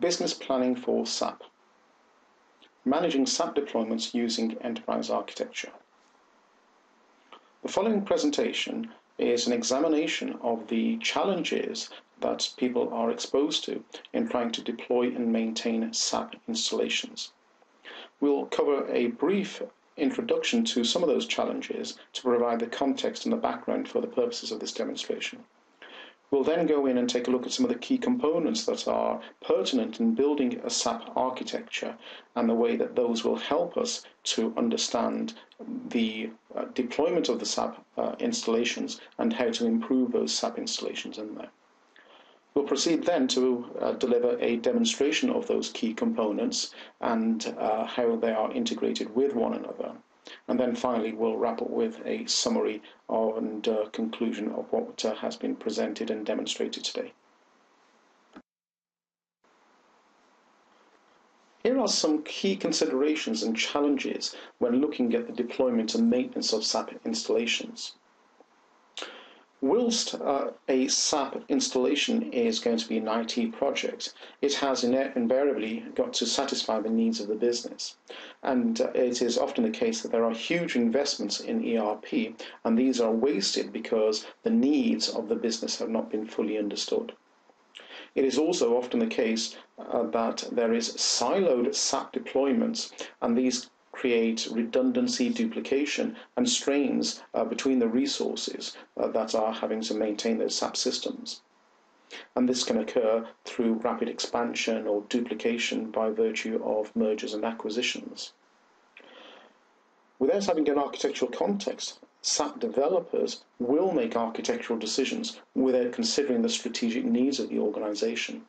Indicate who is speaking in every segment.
Speaker 1: Business Planning for SAP. Managing SAP deployments using enterprise architecture. The following presentation is an examination of the challenges that people are exposed to in trying to deploy and maintain SAP installations. We'll cover a brief introduction to some of those challenges to provide the context and the background for the purposes of this demonstration. We'll then go in and take a look at some of the key components that are pertinent in building a SAP architecture and the way that those will help us to understand the uh, deployment of the SAP uh, installations and how to improve those SAP installations in there. We'll proceed then to uh, deliver a demonstration of those key components and how they are integrated with one another. And then finally, we'll wrap up with a summary and uh, conclusion of what uh, has been presented and demonstrated today. Here are some key considerations and challenges when looking at the deployment and maintenance of SAP installations. Whilst uh, a SAP installation is going to be an IT project, it has invariably got to satisfy the needs of the business. And uh, it is often the case that there are huge investments in ERP, and these are wasted because the needs of the business have not been fully understood. It is also often the case uh, that there is siloed SAP deployments, and these create redundancy, duplication, and strains uh, between the resources uh, that are having to maintain those SAP systems. And this can occur through rapid expansion or duplication by virtue of mergers and acquisitions. Without having an architectural context, SAP developers will make architectural decisions without considering the strategic needs of the organization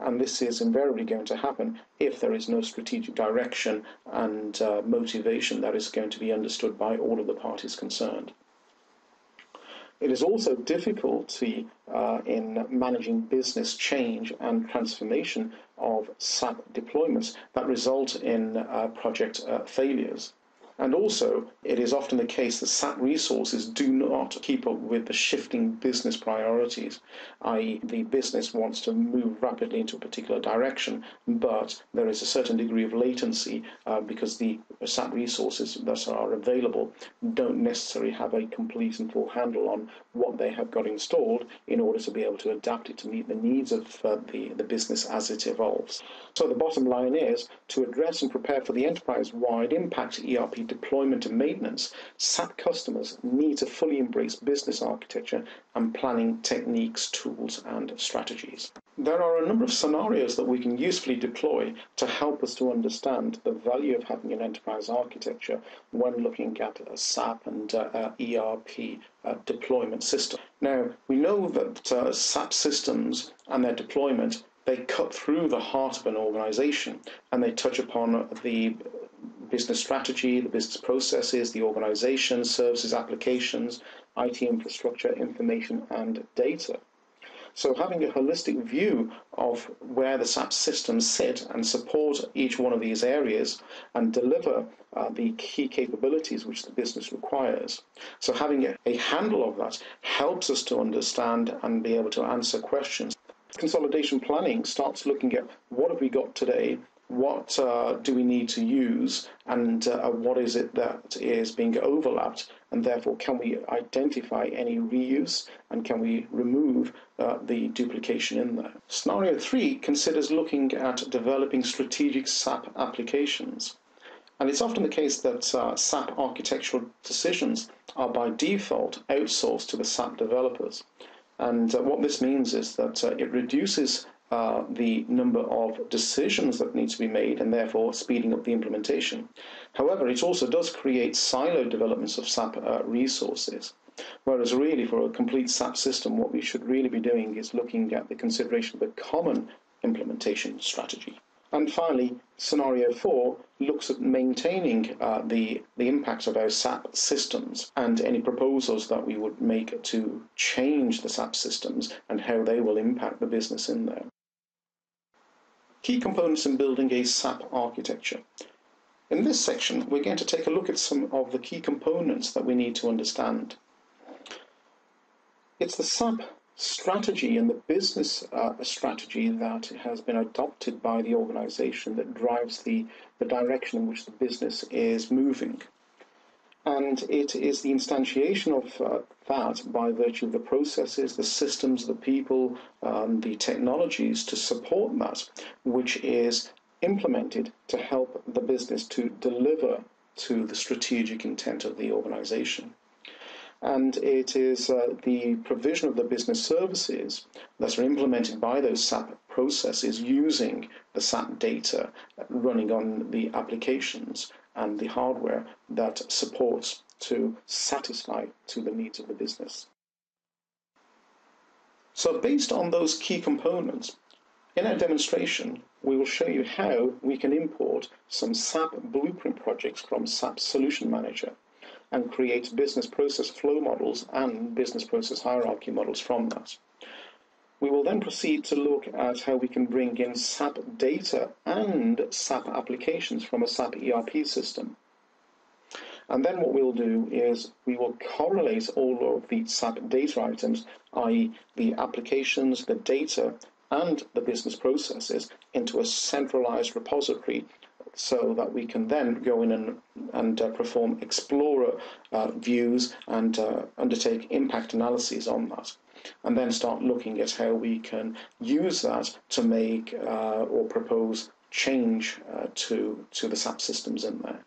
Speaker 1: and this is invariably going to happen if there is no strategic direction and uh, motivation that is going to be understood by all of the parties concerned. It is also difficulty uh, in managing business change and transformation of SAP deployments that result in uh, project uh, failures. And also, it is often the case that SAP resources do not keep up with the shifting business priorities, i.e., the business wants to move rapidly into a particular direction, but there is a certain degree of latency uh, because the SAP resources that are available don't necessarily have a complete and full handle on what they have got installed in order to be able to adapt it to meet the needs of uh, the, the business as it evolves. So the bottom line is to address and prepare for the enterprise-wide impact ERP deployment and maintenance, SAP customers need to fully embrace business architecture and planning techniques, tools, and strategies. There are a number of scenarios that we can usefully deploy to help us to understand the value of having an enterprise architecture when looking at a SAP and uh, ERP uh, deployment system. Now, we know that uh, SAP systems and their deployment they cut through the heart of an organization and they touch upon the business strategy, the business processes, the organization, services, applications, IT infrastructure, information, and data. So having a holistic view of where the SAP systems sit and support each one of these areas and deliver uh, the key capabilities which the business requires. So having a, a handle of that helps us to understand and be able to answer questions. Consolidation planning starts looking at what have we got today, what uh, do we need to use and uh, what is it that is being overlapped and therefore can we identify any reuse and can we remove uh, the duplication in there. Scenario 3 considers looking at developing strategic SAP applications. And it's often the case that uh, SAP architectural decisions are by default outsourced to the SAP developers. And uh, what this means is that uh, it reduces uh, the number of decisions that need to be made and therefore speeding up the implementation. However, it also does create siloed developments of SAP uh, resources. Whereas really for a complete SAP system, what we should really be doing is looking at the consideration of a common implementation strategy. And finally, scenario four looks at maintaining uh, the, the impact of our SAP systems and any proposals that we would make to change the SAP systems and how they will impact the business in there. Key components in building a SAP architecture. In this section, we're going to take a look at some of the key components that we need to understand. It's the SAP strategy and the business uh, strategy that has been adopted by the organization that drives the, the direction in which the business is moving. And it is the instantiation of uh, that by virtue of the processes, the systems, the people, um, the technologies to support that, which is implemented to help the business to deliver to the strategic intent of the organization. And it is uh, the provision of the business services that are implemented by those SAP processes using the SAP data running on the applications and the hardware that supports to satisfy to the needs of the business. So based on those key components, in our demonstration, we will show you how we can import some SAP blueprint projects from SAP Solution Manager and create business process flow models and business process hierarchy models from that. We will then proceed to look at how we can bring in SAP data and SAP applications from a SAP ERP system. And then what we'll do is we will correlate all of the SAP data items, i.e. the applications, the data, and the business processes into a centralized repository so that we can then go in and, and uh, perform explorer uh, views and uh, undertake impact analyses on that. And then start looking at how we can use that to make uh, or propose change uh, to, to the SAP systems in there.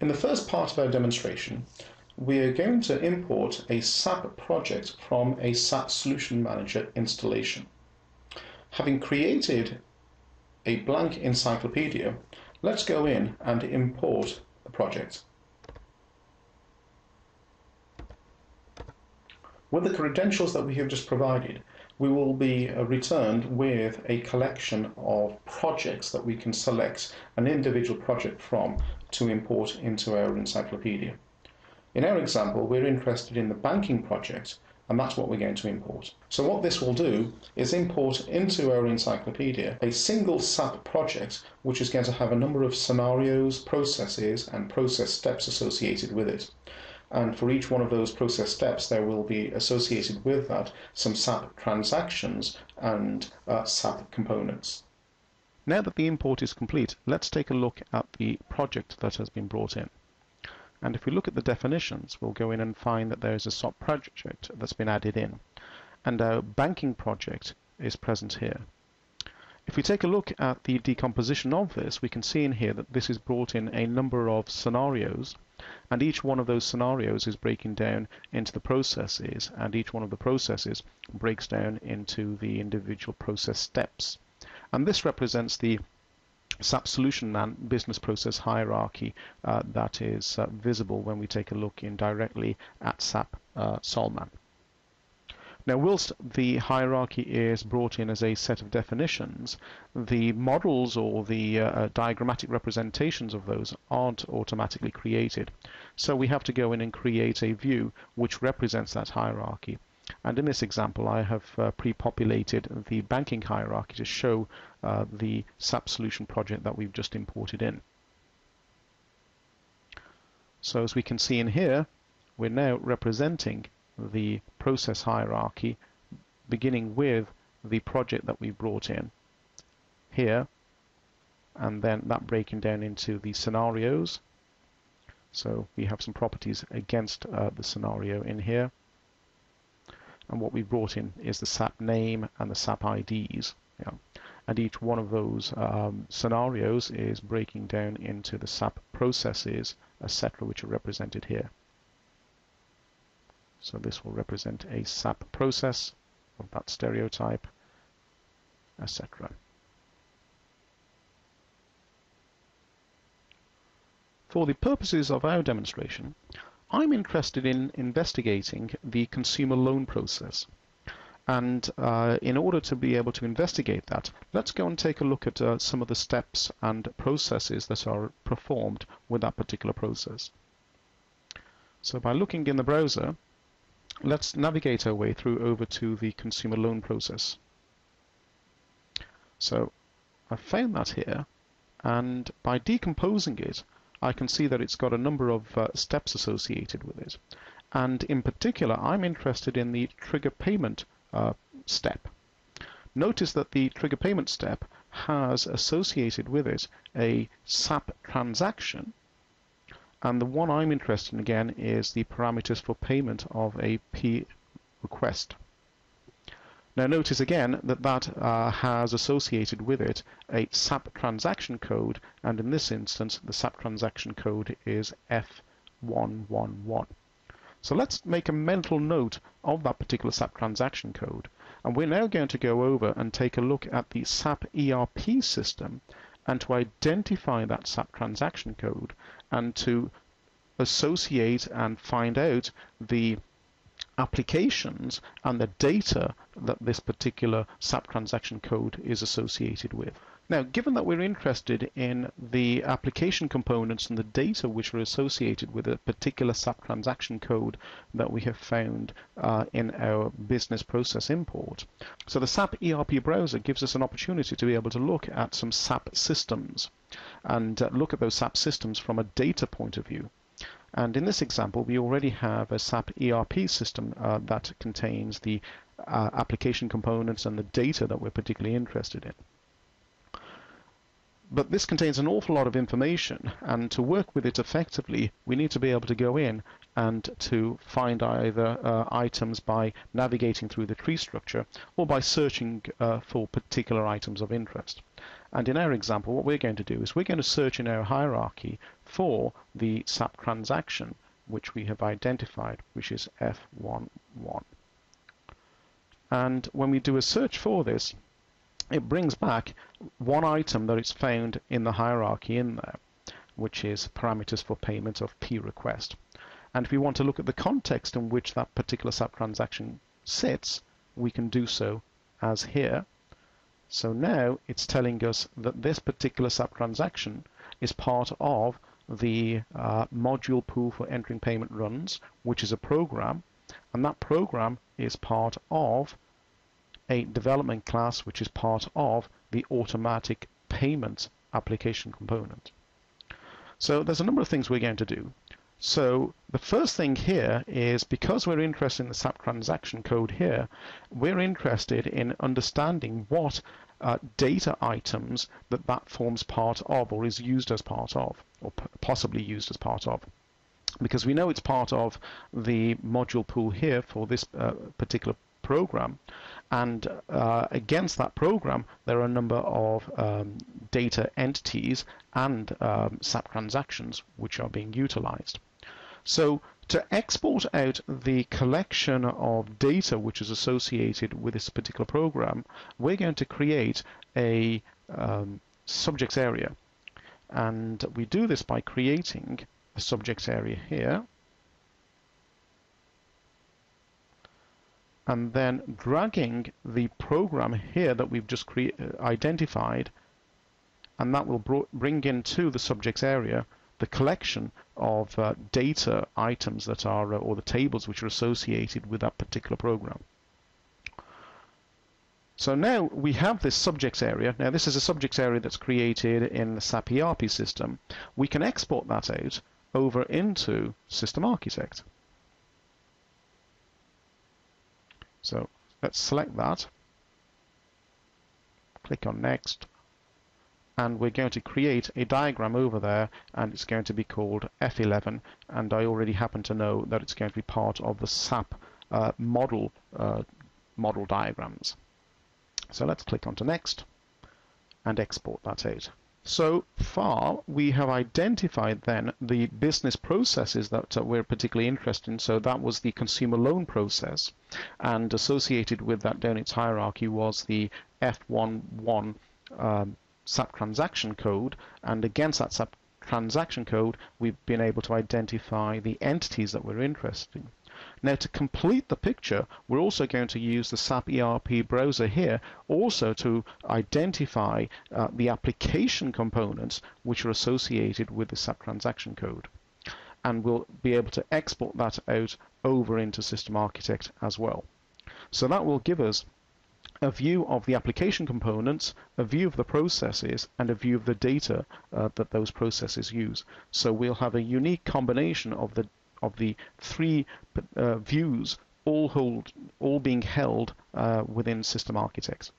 Speaker 1: In the first part of our demonstration, we are going to import a SAP project from a SAP Solution Manager installation. Having created a blank encyclopedia, let's go in and import the project. With the credentials that we have just provided, we will be uh, returned with a collection of projects that we can select an individual project from to import into our encyclopedia. In our example, we're interested in the banking project, and that's what we're going to import. So what this will do is import into our encyclopedia a single SAP project which is going to have a number of scenarios, processes and process steps associated with it. And for each one of those process steps there will be associated with that some SAP transactions and uh, SAP components.
Speaker 2: Now that the import is complete, let's take a look at the project that has been brought in. And if we look at the definitions, we'll go in and find that there's a SAP project that's been added in. And our banking project is present here. If we take a look at the decomposition of this, we can see in here that this has brought in a number of scenarios, and each one of those scenarios is breaking down into the processes, and each one of the processes breaks down into the individual process steps. And this represents the SAP solution and business process hierarchy uh, that is uh, visible when we take a look in directly at SAP uh, Solman. Now, whilst the hierarchy is brought in as a set of definitions, the models or the uh, diagrammatic representations of those aren't automatically created. So we have to go in and create a view which represents that hierarchy. And in this example, I have uh, pre-populated the banking hierarchy to show uh, the SAP solution project that we've just imported in. So as we can see in here, we're now representing the process hierarchy beginning with the project that we brought in here and then that breaking down into the scenarios so we have some properties against uh, the scenario in here and what we brought in is the SAP name and the SAP IDs. Yeah. And each one of those um, scenarios is breaking down into the SAP processes, etc., which are represented here. So this will represent a SAP process of that stereotype, etc. For the purposes of our demonstration, I'm interested in investigating the consumer loan process. And uh, in order to be able to investigate that, let's go and take a look at uh, some of the steps and processes that are performed with that particular process. So by looking in the browser, let's navigate our way through over to the consumer loan process. So I found that here, and by decomposing it, I can see that it's got a number of uh, steps associated with it. And in particular, I'm interested in the trigger payment uh, step. Notice that the trigger payment step has associated with it a SAP transaction. And the one I'm interested in again is the parameters for payment of a P request. Now notice again that that uh, has associated with it a SAP transaction code and in this instance the SAP transaction code is F111. So let's make a mental note of that particular SAP transaction code and we're now going to go over and take a look at the SAP ERP system and to identify that SAP transaction code and to associate and find out the applications and the data that this particular SAP transaction code is associated with. Now, given that we're interested in the application components and the data which are associated with a particular SAP transaction code that we have found uh, in our business process import, so the SAP ERP browser gives us an opportunity to be able to look at some SAP systems and uh, look at those SAP systems from a data point of view. And in this example, we already have a SAP ERP system uh, that contains the uh, application components and the data that we're particularly interested in. But this contains an awful lot of information, and to work with it effectively, we need to be able to go in and to find either uh, items by navigating through the tree structure or by searching uh, for particular items of interest. And in our example, what we're going to do is we're going to search in our hierarchy for the SAP transaction which we have identified, which is F11. And when we do a search for this, it brings back one item that is found in the hierarchy in there, which is parameters for payment of P request. And if we want to look at the context in which that particular SAP transaction sits, we can do so as here. So now it's telling us that this particular SAP transaction is part of the uh, module pool for entering payment runs, which is a program, and that program is part of a development class which is part of the automatic payment application component. So there's a number of things we're going to do. So the first thing here is because we're interested in the SAP transaction code here, we're interested in understanding what uh, data items that that forms part of or is used as part of or possibly used as part of because we know it's part of the module pool here for this uh, particular program and uh, against that program, there are a number of um, data entities and um, SAP transactions which are being utilized. So to export out the collection of data which is associated with this particular program, we're going to create a um, subjects area. And we do this by creating a subjects area here. And then dragging the program here that we've just identified and that will bring into the subjects area the collection of uh, data items that are uh, or the tables which are associated with that particular program. So now we have this subjects area. Now this is a subjects area that's created in the SAP ERP system. We can export that out over into System Architect. So let's select that, click on next, and we're going to create a diagram over there and it's going to be called F11 and I already happen to know that it's going to be part of the SAP uh, model uh, model diagrams. So let's click on to next and export that out. So far, we have identified then the business processes that we're particularly interested in. So that was the consumer loan process, and associated with that down its hierarchy was the F11 um, SAP transaction code, and against that SAP transaction code, we've been able to identify the entities that we're interested in. Now to complete the picture, we're also going to use the SAP ERP browser here also to identify uh, the application components which are associated with the SAP transaction code. And we'll be able to export that out over into System Architect as well. So that will give us a view of the application components, a view of the processes, and a view of the data uh, that those processes use. So we'll have a unique combination of the of the three uh, views all hold, all being held uh, within System Architects.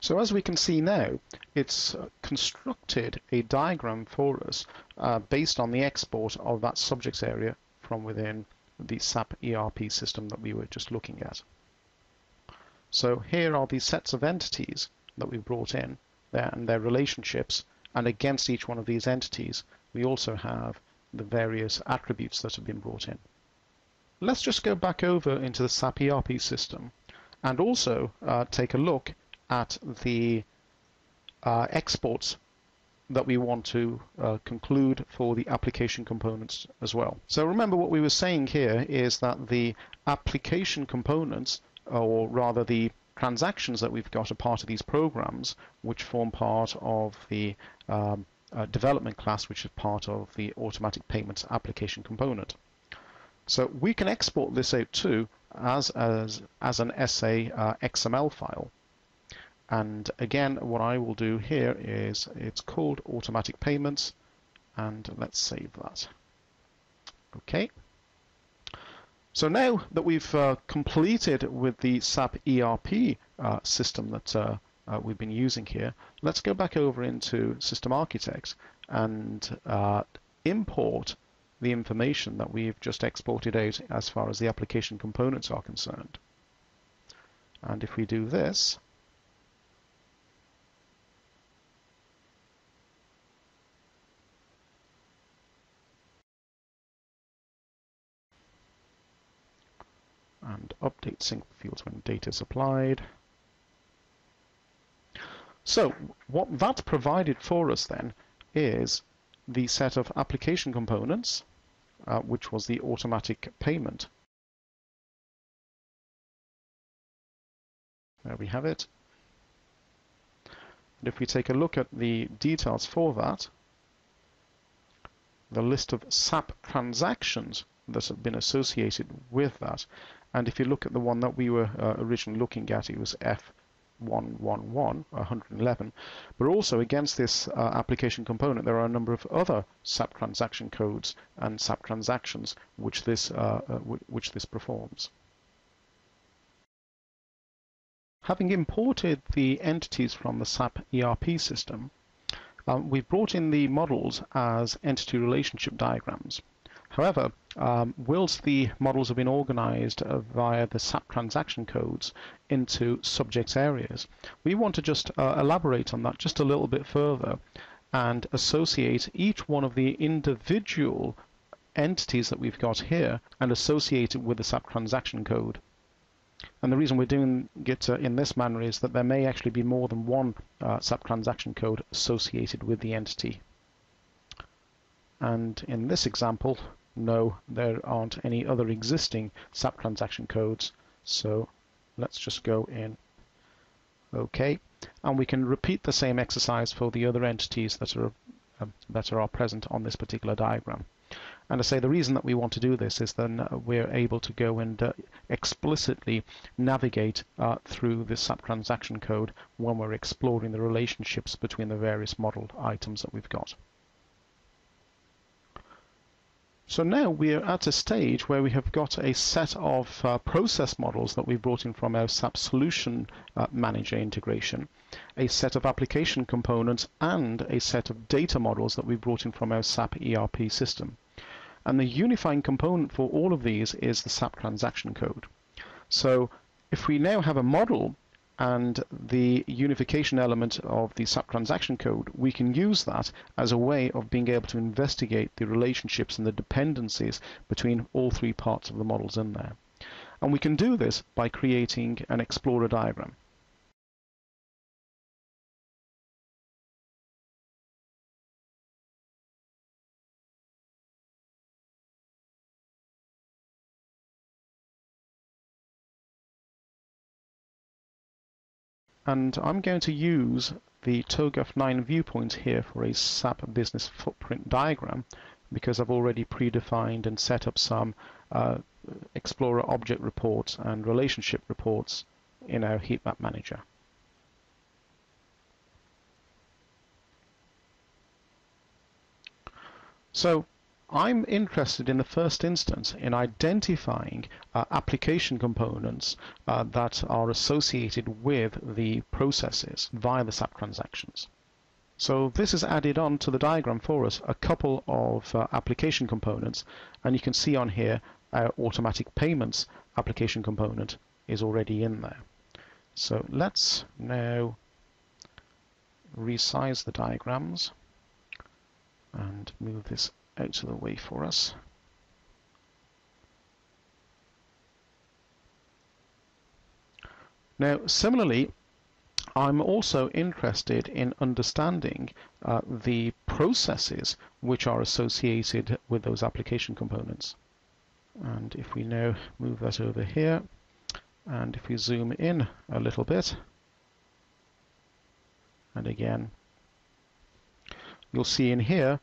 Speaker 2: So as we can see now, it's constructed a diagram for us uh, based on the export of that subjects area from within the SAP ERP system that we were just looking at. So here are the sets of entities that we've brought in there and their relationships and against each one of these entities we also have the various attributes that have been brought in. Let's just go back over into the SAP ERP system and also uh, take a look at the uh, exports that we want to uh, conclude for the application components as well. So remember what we were saying here is that the application components, or rather the transactions that we've got are part of these programs, which form part of the um, uh, development class, which is part of the automatic payments application component. So we can export this out too as, as, as an SA uh, XML file. And again, what I will do here is it's called automatic payments and let's save that. Okay. So now that we've uh, completed with the SAP ERP uh, system that uh, we've been using here, let's go back over into System Architects and uh, import the information that we've just exported out as far as the application components are concerned. And if we do this, and update sync fields when data is applied. So what that provided for us then is the set of application components, uh, which was the automatic payment. There we have it. And if we take a look at the details for that, the list of SAP transactions that have been associated with that and if you look at the one that we were uh, originally looking at, it was F111, 111. 111. But also against this uh, application component, there are a number of other SAP transaction codes and SAP transactions which this, uh, uh which this performs. Having imported the entities from the SAP ERP system, um, we've brought in the models as entity relationship diagrams. However, um, whilst the models have been organized uh, via the SAP transaction codes into subject areas, we want to just uh, elaborate on that just a little bit further and associate each one of the individual entities that we've got here and associate it with the SAP transaction code. And the reason we're doing it uh, in this manner is that there may actually be more than one uh, SAP transaction code associated with the entity. And in this example, no, there aren't any other existing SAP transaction codes. So let's just go in OK. And we can repeat the same exercise for the other entities that are, uh, that are present on this particular diagram. And I say the reason that we want to do this is then uh, we're able to go and uh, explicitly navigate uh, through this SAP transaction code when we're exploring the relationships between the various model items that we've got. So now we're at a stage where we have got a set of uh, process models that we've brought in from our SAP Solution uh, Manager integration, a set of application components, and a set of data models that we've brought in from our SAP ERP system. And the unifying component for all of these is the SAP transaction code. So if we now have a model and the unification element of the SAP transaction code, we can use that as a way of being able to investigate the relationships and the dependencies between all three parts of the models in there. And we can do this by creating an explorer diagram. And I'm going to use the TOGAF 9 viewpoint here for a SAP business footprint diagram because I've already predefined and set up some uh, Explorer object reports and relationship reports in our heat map manager. So I'm interested in the first instance in identifying uh, application components uh, that are associated with the processes via the SAP transactions. So this is added on to the diagram for us, a couple of uh, application components, and you can see on here our automatic payments application component is already in there. So let's now resize the diagrams and move this out of the way for us. Now, similarly, I'm also interested in understanding uh, the processes which are associated with those application components. And if we now move that over here, and if we zoom in a little bit, and again, you'll see in here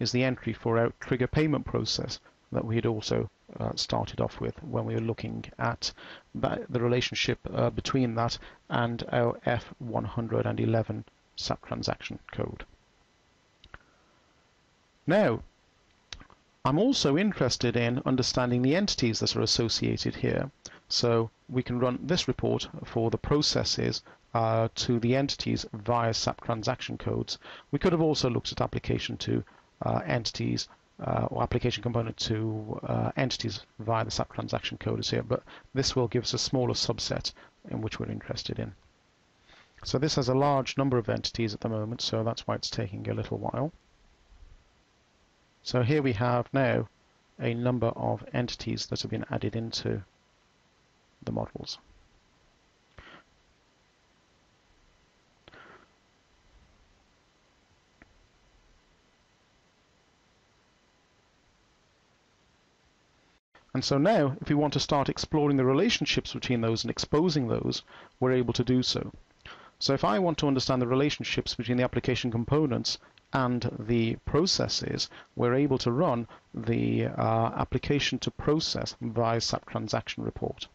Speaker 2: is the entry for our trigger payment process that we had also uh, started off with when we were looking at the relationship uh, between that and our F111 SAP transaction code. Now, I'm also interested in understanding the entities that are associated here. So we can run this report for the processes uh, to the entities via SAP transaction codes. We could have also looked at application to uh, entities uh, or application component to uh, entities via the SAP transaction code is here, but this will give us a smaller subset in which we're interested in. So this has a large number of entities at the moment, so that's why it's taking a little while. So here we have now a number of entities that have been added into the models. And so now, if we want to start exploring the relationships between those and exposing those, we're able to do so. So if I want to understand the relationships between the application components and the processes, we're able to run the uh, application to process via SAP transaction report.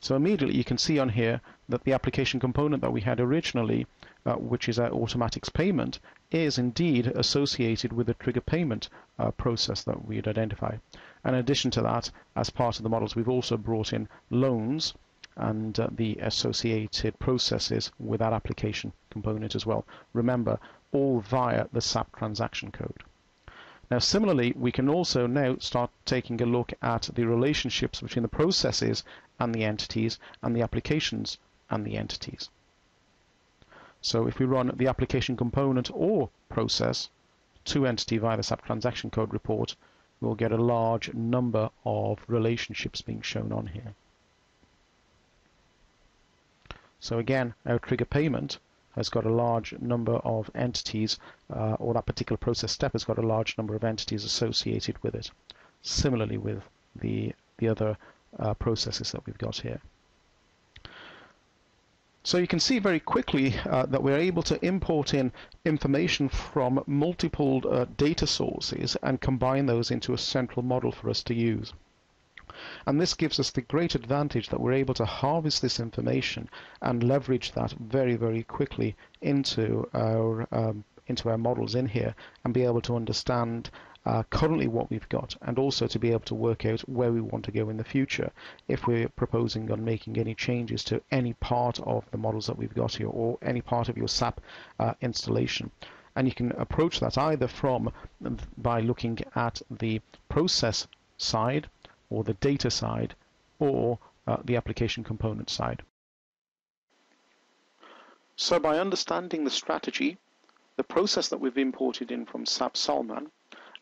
Speaker 2: So immediately you can see on here that the application component that we had originally, uh, which is our automatics payment, is indeed associated with the trigger payment uh, process that we'd identify. And in addition to that, as part of the models, we've also brought in loans and uh, the associated processes with that application component as well. Remember, all via the SAP transaction code. Now, similarly, we can also now start taking a look at the relationships between the processes and the entities and the applications and the entities. So if we run the application component or process to entity via the SAP transaction code report, we'll get a large number of relationships being shown on here. So again, our trigger payment has got a large number of entities, uh, or that particular process step has got a large number of entities associated with it. Similarly with the, the other uh, processes that we've got here. So you can see very quickly uh, that we're able to import in information from multiple uh, data sources and combine those into a central model for us to use. And this gives us the great advantage that we're able to harvest this information and leverage that very, very quickly into our um, into our models in here and be able to understand uh, currently what we've got and also to be able to work out where we want to go in the future if we're proposing on making any changes to any part of the models that we've got here or any part of your SAP uh, installation. And you can approach that either from by looking at the process side or the data side or uh, the application component side. So by understanding the strategy, the process that we've imported in from SAP Solman,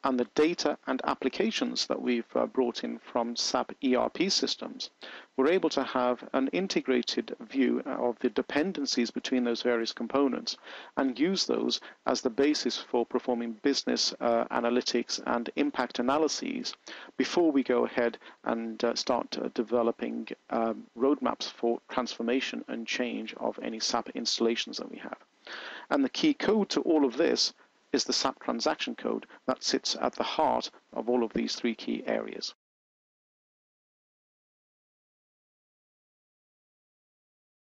Speaker 2: and the data and applications that we've uh, brought in from SAP ERP systems, we're able to have an integrated view of the dependencies between those various components and use those as the basis for performing business uh, analytics and impact analyses before we go ahead and uh, start uh, developing um, roadmaps for transformation and change of any SAP installations that we have. And the key code to all of this is the SAP transaction code that sits at the heart of all of these three key areas.